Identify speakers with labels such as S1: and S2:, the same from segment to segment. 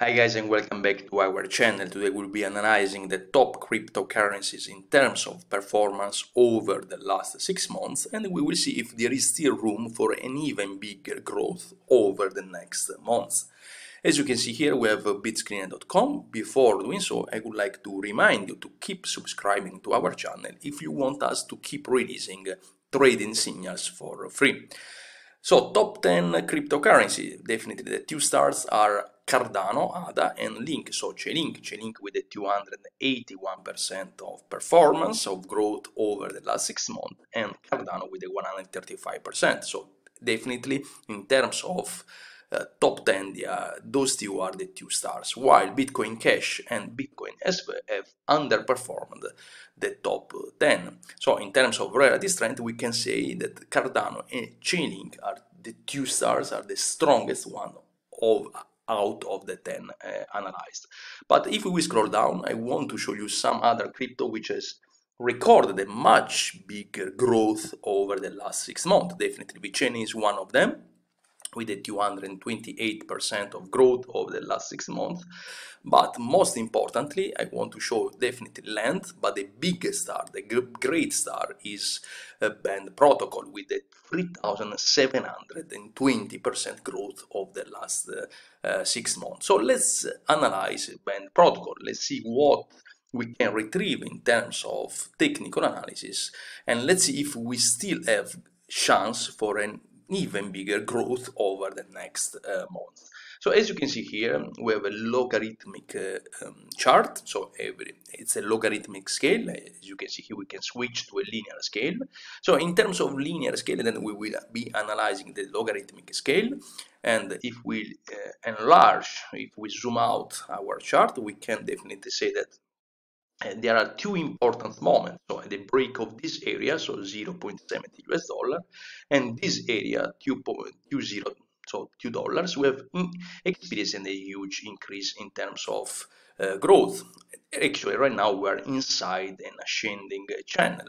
S1: Hi guys and welcome back to our channel. Today we'll be analyzing the top cryptocurrencies in terms of performance over the last 6 months and we will see if there is still room for an even bigger growth over the next months. As you can see here we have bitscreener.com. Before doing so I would like to remind you to keep subscribing to our channel if you want us to keep releasing trading signals for free. So top 10 cryptocurrency, definitely the two stars are Cardano, ADA and Link, so Chainlink, Chainlink with a 281% of performance of growth over the last six months and Cardano with a 135%. So definitely in terms of uh, top 10, uh, those two are the two stars, while Bitcoin Cash and Bitcoin SV have underperformed the top 10. So in terms of relative strength, we can say that Cardano and Chainlink are the two stars, are the strongest one of out of the 10 uh, analyzed. But if we scroll down, I want to show you some other crypto which has recorded a much bigger growth over the last six months. Definitely, VeChain is one of them with a 228% of growth over the last six months. But most importantly, I want to show definitely length, but the biggest star, the great star is a band protocol with a 3720% growth of the last uh, uh, six months. So let's analyze band protocol. Let's see what we can retrieve in terms of technical analysis and let's see if we still have chance for an even bigger growth over the next uh, month. So as you can see here, we have a logarithmic uh, um, chart. So every it's a logarithmic scale. As you can see here, we can switch to a linear scale. So in terms of linear scale, then we will be analyzing the logarithmic scale. And if we uh, enlarge, if we zoom out our chart, we can definitely say that and there are two important moments. So the break of this area, so 0.70 US dollar, and this area 2.20, so two dollars, we have experienced a huge increase in terms of uh, growth. Actually, right now we are inside an ascending channel.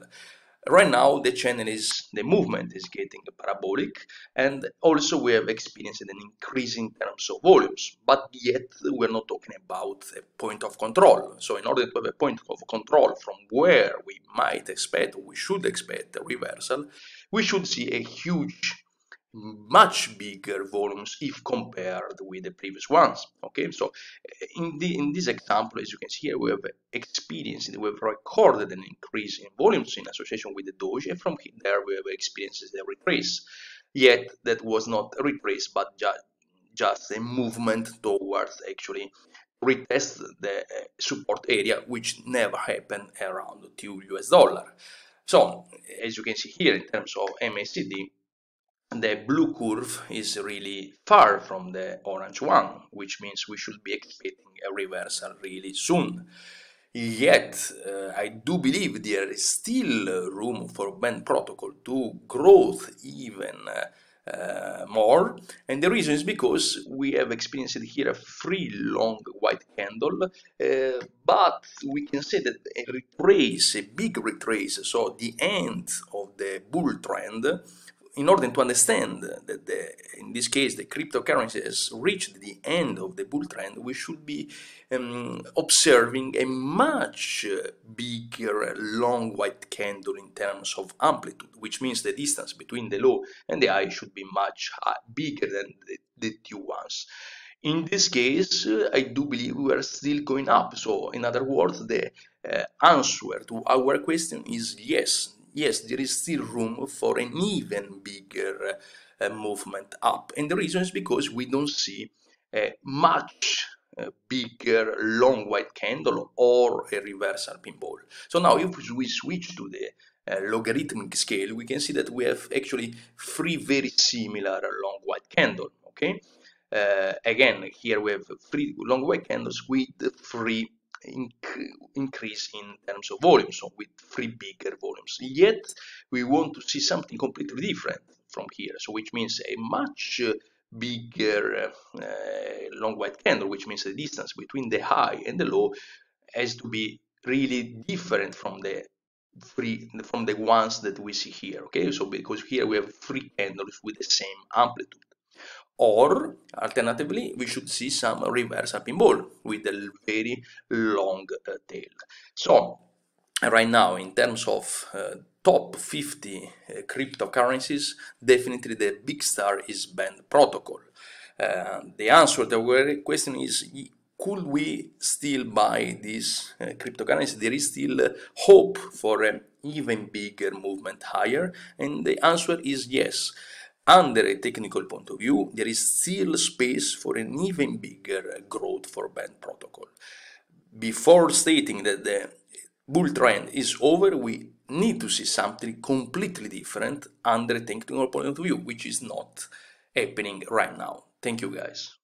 S1: Right now, the channel is, the movement is getting parabolic, and also we have experienced an increase in terms of volumes, but yet we're not talking about a point of control. So in order to have a point of control from where we might expect, we should expect a reversal, we should see a huge much bigger volumes if compared with the previous ones okay? So in the in this example as you can see here we have experienced we have recorded an increase in volumes in association with the doji. And from there we have experienced the retrace. Yet that was not a retrace but just just a movement towards actually retest the uh, support area which never happened around 2 US dollar. So as you can see here in terms of MACD the blue curve is really far from the orange one, which means we should be expecting a reversal really soon. Yet, uh, I do believe there is still room for band protocol to growth even uh, uh, more. And the reason is because we have experienced here a free long white candle, uh, but we can say that a retrace, a big retrace, so the end of the bull trend, in order to understand that the, in this case the cryptocurrency has reached the end of the bull trend, we should be um, observing a much bigger long white candle in terms of amplitude, which means the distance between the low and the high should be much high, bigger than the, the two ones. In this case, uh, I do believe we are still going up. So, in other words, the uh, answer to our question is yes yes, there is still room for an even bigger uh, movement up. And the reason is because we don't see a much uh, bigger long white candle or a reversal pin bar. So now if we switch to the uh, logarithmic scale, we can see that we have actually three very similar long white candle, okay? Uh, again, here we have three long white candles with three inc increase in terms of volume, so with three bigger volumes. Yet we want to see something completely different from here, so which means a much bigger uh, long white candle, which means the distance between the high and the low has to be really different from the three from the ones that we see here. Okay, so because here we have three candles with the same amplitude. Or alternatively we should see some reverse in ball with a very long uh, tail. So right now in terms of uh, top 50 uh, cryptocurrencies definitely the big star is band protocol. Uh, the answer to the question is could we still buy this uh, cryptocurrency? There is still uh, hope for an even bigger movement higher and the answer is yes under a technical point of view, there is still space for an even bigger growth for band protocol. Before stating that the bull trend is over, we need to see something completely different under a technical point of view, which is not happening right now. Thank you guys.